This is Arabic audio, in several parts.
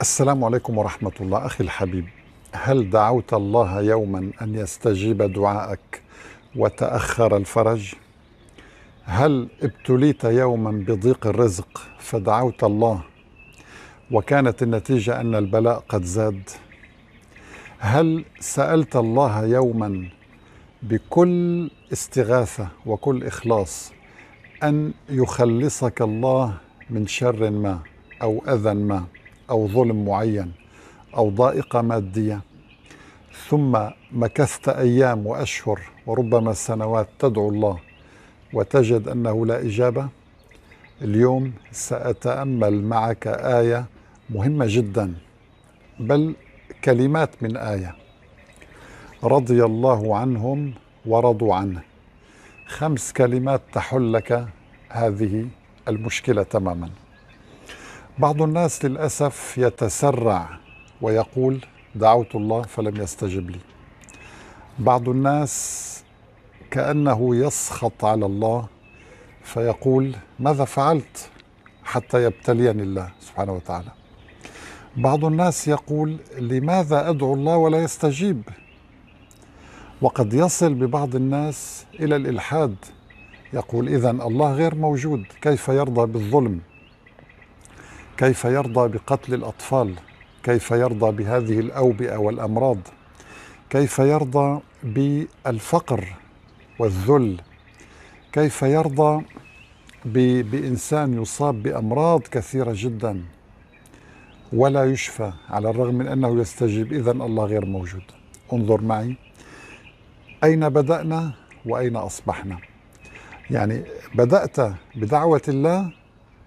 السلام عليكم ورحمة الله أخي الحبيب هل دعوت الله يوما أن يستجيب دعائك وتأخر الفرج؟ هل ابتليت يوما بضيق الرزق فدعوت الله وكانت النتيجة أن البلاء قد زاد؟ هل سألت الله يوما بكل استغاثة وكل إخلاص أن يخلصك الله من شر ما أو أذى ما؟ أو ظلم معين أو ضائقة مادية. ثم مكثت أيام وأشهر وربما سنوات تدعو الله وتجد أنه لا إجابة. اليوم سأتأمل معك آية مهمة جدا بل كلمات من آية. رضي الله عنهم ورضوا عنه. خمس كلمات تحل لك هذه المشكلة تماما. بعض الناس للأسف يتسرع ويقول دعوت الله فلم يستجب لي. بعض الناس كأنه يسخط على الله فيقول ماذا فعلت حتى يبتليني الله سبحانه وتعالى. بعض الناس يقول لماذا أدعو الله ولا يستجيب؟ وقد يصل ببعض الناس إلى الإلحاد يقول اذا الله غير موجود كيف يرضى بالظلم؟ كيف يرضى بقتل الأطفال؟ كيف يرضى بهذه الأوبئة والأمراض؟ كيف يرضى بالفقر والذل؟ كيف يرضى بإنسان يصاب بأمراض كثيرة جدا؟ ولا يشفى على الرغم من أنه يستجيب. اذا الله غير موجود. انظر معي. أين بدأنا وأين أصبحنا؟ يعني بدأت بدعوة الله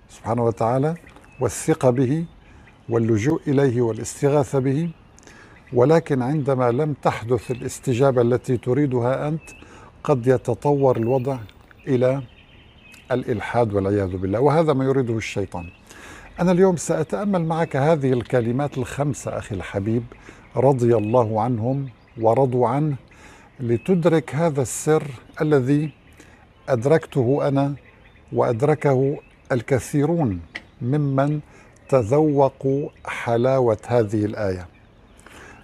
سبحانه وتعالى والثقة به واللجوء إليه والاستغاثة به. ولكن عندما لم تحدث الاستجابة التي تريدها أنت قد يتطور الوضع إلى الإلحاد والعياذ بالله. وهذا ما يريده الشيطان. أنا اليوم سأتأمل معك هذه الكلمات الخمسة أخي الحبيب رضي الله عنهم ورضوا عنه لتدرك هذا السر الذي أدركته أنا وأدركه الكثيرون ممن تذوقوا حلاوة هذه الآية.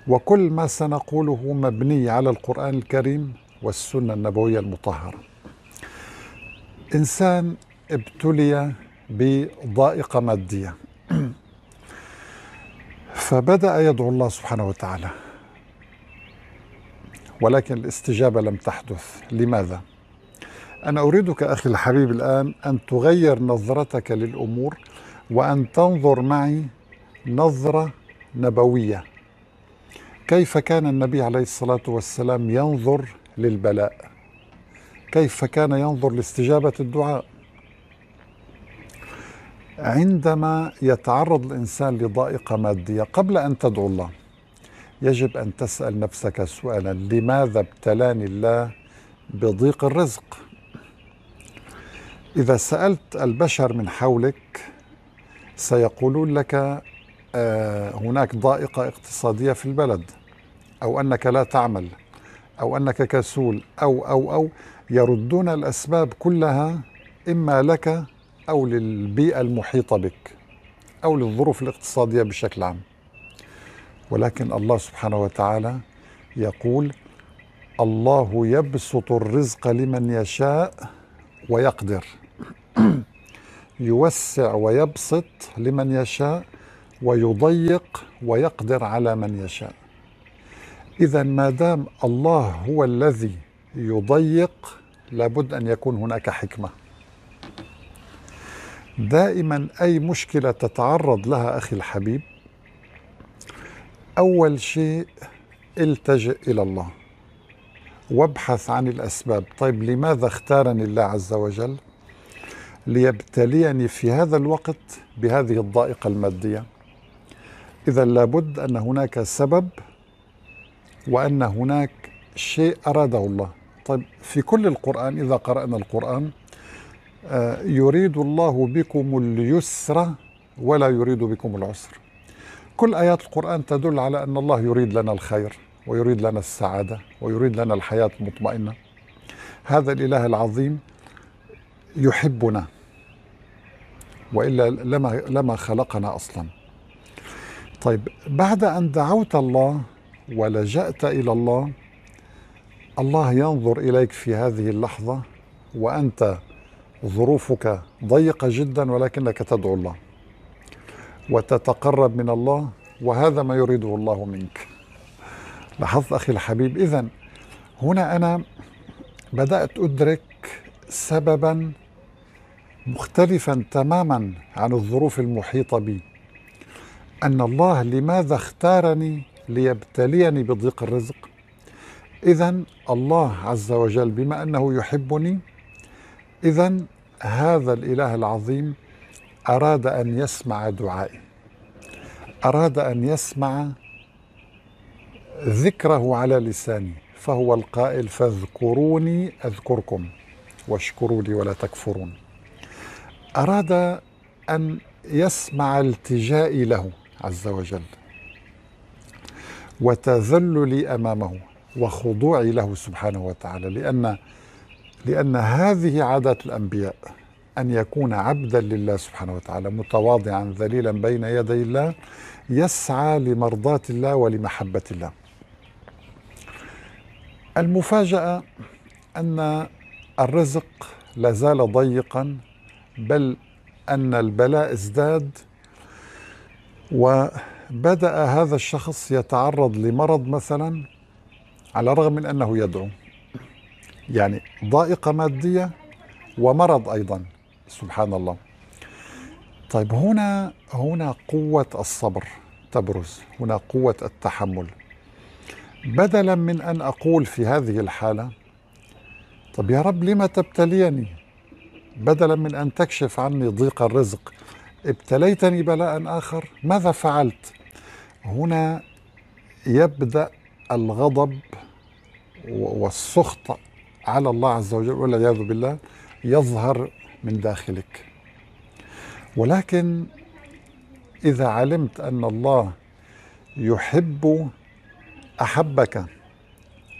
وكل ما سنقوله مبني على القرآن الكريم والسنة النبوية المطهرة. إنسان ابتلي بضائقة مادية. فبدأ يدعو الله سبحانه وتعالى. ولكن الاستجابة لم تحدث. لماذا؟ أنا أريدك أخي الحبيب الآن أن تغير نظرتك للأمور وأن تنظر معي نظرة نبوية. كيف كان النبي عليه الصلاة والسلام ينظر للبلاء؟ كيف كان ينظر لاستجابة الدعاء؟ عندما يتعرض الإنسان لضائقة مادية قبل أن تدعو الله يجب أن تسأل نفسك سؤالا لماذا ابتلاني الله بضيق الرزق؟ إذا سألت البشر من حولك سيقولون لك آه، هناك ضائقة اقتصادية في البلد أو أنك لا تعمل أو أنك كسول أو أو أو يردون الأسباب كلها إما لك أو للبيئة المحيطة بك أو للظروف الاقتصادية بشكل عام. ولكن الله سبحانه وتعالى يقول الله يبسط الرزق لمن يشاء ويقدر. يوسع ويبسط لمن يشاء ويضيق ويقدر على من يشاء. إذا ما دام الله هو الذي يضيق لابد أن يكون هناك حكمة. دائما أي مشكلة تتعرض لها أخي الحبيب أول شيء التجئ إلى الله. وابحث عن الأسباب. طيب لماذا اختارني الله عز وجل؟ ليبتليني في هذا الوقت بهذه الضائقة المادية. إذا لابد أن هناك سبب وأن هناك شيء أراده الله. طيب في كل القرآن إذا قرأنا القرآن آه، يريد الله بكم اليسر ولا يريد بكم العسر. كل آيات القرآن تدل على أن الله يريد لنا الخير ويريد لنا السعادة ويريد لنا الحياة المطمئنة هذا الإله العظيم يحبنا. وإلا لما لما خلقنا أصلا. طيب بعد أن دعوت الله ولجأت إلى الله الله ينظر إليك في هذه اللحظة وأنت ظروفك ضيقة جدا ولكنك تدعو الله وتتقرب من الله وهذا ما يريده الله منك. لاحظت أخي الحبيب اذا هنا أنا بدأت أدرك سببا مختلفا تماما عن الظروف المحيطة بي. أن الله لماذا اختارني ليبتليني بضيق الرزق؟ اذا الله عز وجل بما أنه يحبني اذا هذا الإله العظيم أراد أن يسمع دعائي أراد أن يسمع ذكره على لساني فهو القائل فاذكروني أذكركم واشكروا لي ولا تكفرون. أراد أن يسمع التجائي له عز وجل وتذللي أمامه وخضوعي له سبحانه وتعالى لأن لأن هذه عاده الأنبياء أن يكون عبدا لله سبحانه وتعالى متواضعا ذليلا بين يدي الله يسعى لمرضاة الله ولمحبة الله. المفاجأة أن الرزق لا زال ضيقا بل أن البلاء ازداد وبدأ هذا الشخص يتعرض لمرض مثلا على الرغم من أنه يدعو يعني ضائقة مادية ومرض أيضا سبحان الله. طيب هنا هنا قوة الصبر تبرز هنا قوة التحمل. بدلا من أن أقول في هذه الحالة طب يا رب لما تبتليني؟ بدلا من أن تكشف عني ضيق الرزق ابتليتني بلاء آخر ماذا فعلت؟ هنا يبدأ الغضب والسخط على الله عز وجل والعياذ بالله يظهر من داخلك. ولكن إذا علمت أن الله يحب أحبك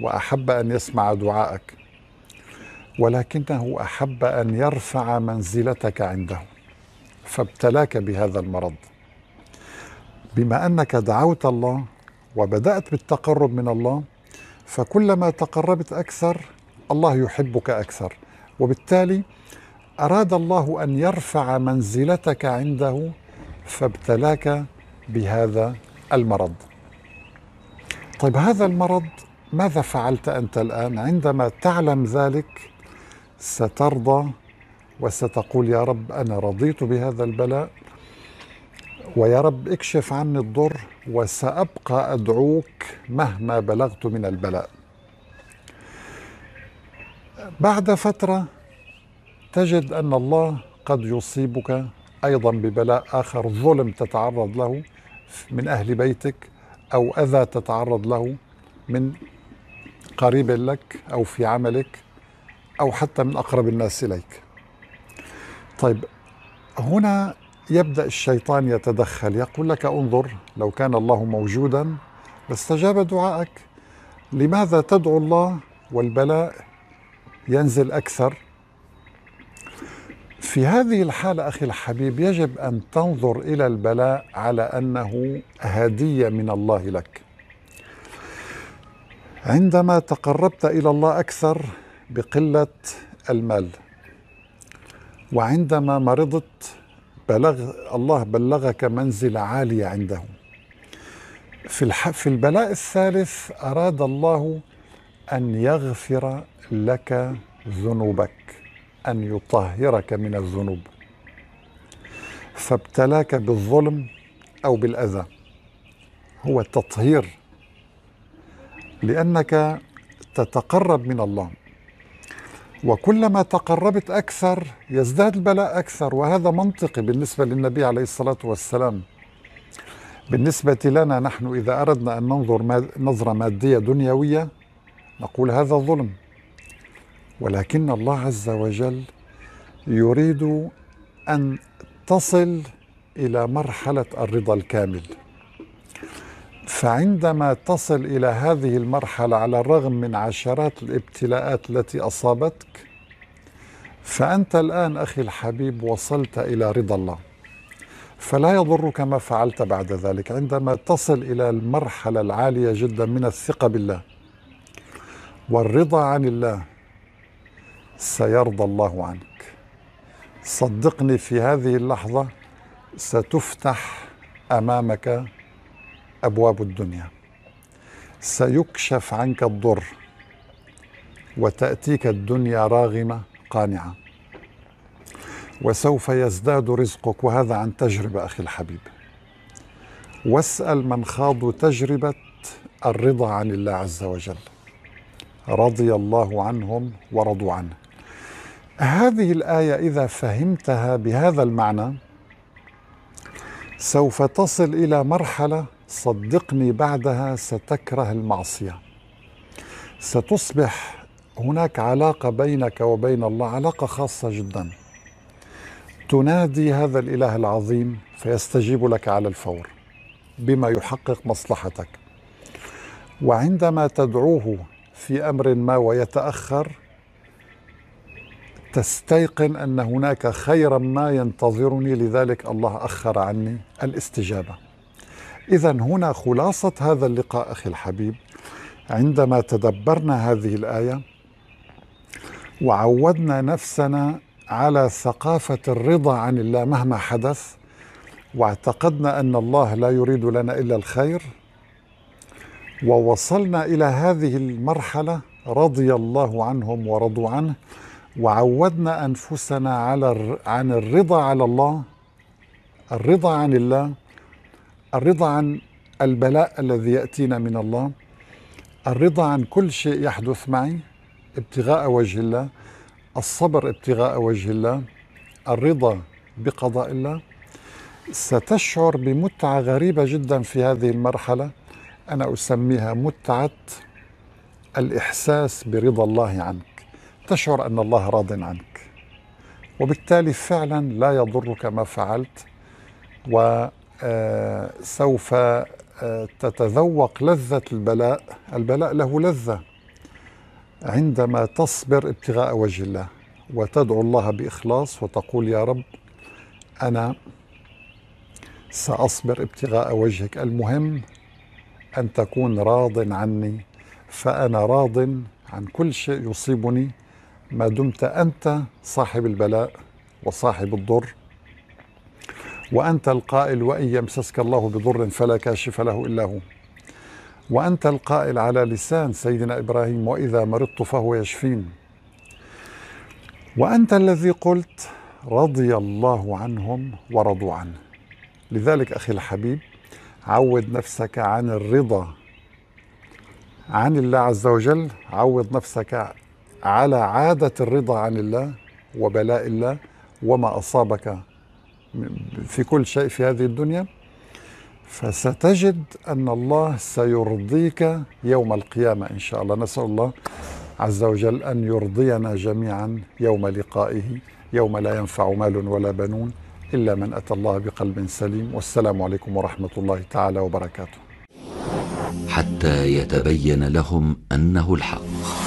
وأحب أن يسمع دعاءك ولكنه أحب أن يرفع منزلتك عنده فابتلاك بهذا المرض. بما أنك دعوت الله وبدأت بالتقرب من الله فكلما تقربت أكثر الله يحبك أكثر. وبالتالي أراد الله أن يرفع منزلتك عنده فابتلاك بهذا المرض. طيب هذا المرض ماذا فعلت أنت الآن؟ عندما تعلم ذلك سترضى وستقول يا رب أنا رضيت بهذا البلاء ويا رب اكشف عني الضر وسأبقى أدعوك مهما بلغت من البلاء. بعد فترة تجد أن الله قد يصيبك أيضا ببلاء آخر ظلم تتعرض له من أهل بيتك أو أذى تتعرض له من قريب لك أو في عملك. أو حتى من أقرب الناس إليك. طيب هنا يبدأ الشيطان يتدخل يقول لك انظر لو كان الله موجودا لاستجاب دعائك. لماذا تدعو الله والبلاء ينزل أكثر؟ في هذه الحالة أخي الحبيب يجب أن تنظر إلى البلاء على أنه هدية من الله لك. عندما تقربت إلى الله أكثر بقلة المال. وعندما مرضت بلغ الله بلغك منزلة عالية عنده. في في البلاء الثالث أراد الله أن يغفر لك ذنوبك أن يطهرك من الذنوب. فابتلاك بالظلم أو بالأذى. هو التطهير. لأنك تتقرب من الله. وكلما تقربت أكثر يزداد البلاء أكثر. وهذا منطقي بالنسبة للنبي عليه الصلاة والسلام. بالنسبة لنا نحن إذا أردنا أن ننظر نظرة مادية دنيوية نقول هذا ظلم. ولكن الله عز وجل يريد أن تصل إلى مرحلة الرضا الكامل. فعندما تصل إلى هذه المرحلة على الرغم من عشرات الابتلاءات التي أصابتك فأنت الآن أخي الحبيب وصلت إلى رضا الله. فلا يضرك ما فعلت بعد ذلك. عندما تصل إلى المرحلة العالية جدا من الثقة بالله والرضا عن الله سيرضى الله عنك. صدقني في هذه اللحظة ستفتح أمامك أبواب الدنيا. سيكشف عنك الضر وتأتيك الدنيا راغمة قانعة. وسوف يزداد رزقك وهذا عن تجربة أخي الحبيب. واسأل من خاضوا تجربة الرضا عن الله عز وجل. رضي الله عنهم ورضوا عنه. هذه الآية إذا فهمتها بهذا المعنى سوف تصل إلى مرحلة صدقني بعدها ستكره المعصية. ستصبح هناك علاقة بينك وبين الله علاقة خاصة جدا. تنادي هذا الإله العظيم فيستجيب لك على الفور بما يحقق مصلحتك. وعندما تدعوه في أمر ما ويتأخر تستيقن أن هناك خيرا ما ينتظرني لذلك الله أخر عني الاستجابة. إذا هنا خلاصة هذا اللقاء أخي الحبيب. عندما تدبرنا هذه الآية وعودنا نفسنا على ثقافة الرضا عن الله مهما حدث واعتقدنا أن الله لا يريد لنا إلا الخير ووصلنا إلى هذه المرحلة رضي الله عنهم ورضوا عنه وعودنا أنفسنا على عن الرضا على الله الرضا عن الله الرضا عن البلاء الذي يأتينا من الله الرضا عن كل شيء يحدث معي ابتغاء وجه الله الصبر ابتغاء وجه الله الرضا بقضاء الله. ستشعر بمتعة غريبة جدا في هذه المرحلة أنا أسميها متعة الإحساس برضا الله عنك تشعر أن الله راض عنك. وبالتالي فعلا لا يضرك ما فعلت وسوف آه، آه، تتذوق لذة البلاء. البلاء له لذة عندما تصبر ابتغاء وجه الله وتدعو الله بإخلاص وتقول يا رب أنا سأصبر ابتغاء وجهك. المهم أن تكون راض عني فأنا راض عن كل شيء يصيبني. ما دمت أنت صاحب البلاء وصاحب الضر. وأنت القائل وإن يمسسك الله بضر فلا كاشف له إلا هو. وأنت القائل على لسان سيدنا إبراهيم وإذا مرضت فهو يشفين. وأنت الذي قلت رضي الله عنهم ورضوا عنه. لذلك أخي الحبيب عود نفسك عن الرضا. عن الله عز وجل عود نفسك على عادة الرضا عن الله وبلاء الله وما أصابك في كل شيء في هذه الدنيا فستجد أن الله سيرضيك يوم القيامة إن شاء الله. نسأل الله عز وجل أن يرضينا جميعا يوم لقائه يوم لا ينفع مال ولا بنون إلا من أتى الله بقلب سليم. والسلام عليكم ورحمة الله تعالى وبركاته. حتى يتبين لهم أنه الحق.